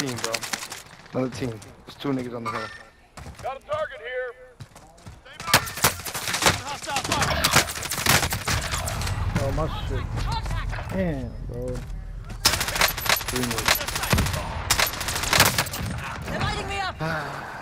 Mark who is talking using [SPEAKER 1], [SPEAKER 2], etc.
[SPEAKER 1] team, bro. Another team. There's two niggas on the hill.
[SPEAKER 2] Got a target here.
[SPEAKER 3] Oh, my shit. Damn, bro.
[SPEAKER 1] Three niggas. They're lighting me up! Ah.